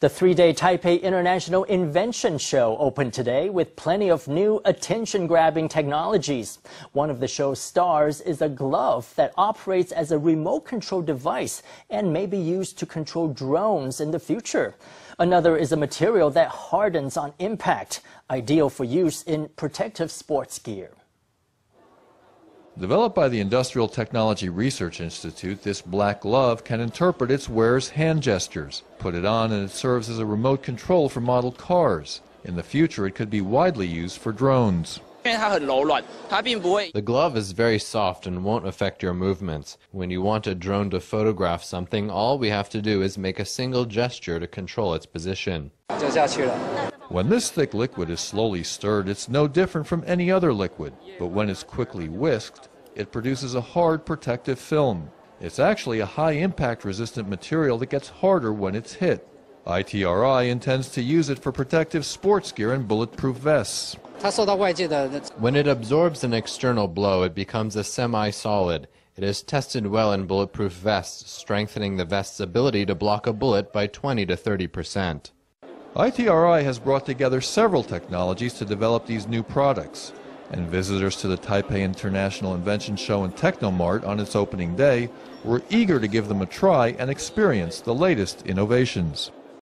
The three day Taipei International Invention Show opened today with plenty of new attention grabbing technologies. One of the show's stars is a glove that operates as a remote control device and may be used to control drones in the future. Another is a material that hardens on impact, ideal for use in protective sports gear. Developed by the Industrial Technology Research Institute, this black glove can interpret its wearer's hand gestures. Put it on and it serves as a remote control for model cars. In the future, it could be widely used for drones. The glove is very soft and won't affect your movements. When you want a drone to photograph something, all we have to do is make a single gesture to control its position. When this thick liquid is slowly stirred, it's no different from any other liquid. But when it's quickly whisked, it produces a hard protective film. It's actually a high impact resistant material that gets harder when it's hit. ITRI intends to use it for protective sports gear and bulletproof vests. When it absorbs an external blow, it becomes a semi-solid. It is tested well in bulletproof vests, strengthening the vest's ability to block a bullet by 20 to 30 percent. ITRI has brought together several technologies to develop these new products and visitors to the Taipei International Invention Show and Technomart on its opening day were eager to give them a try and experience the latest innovations.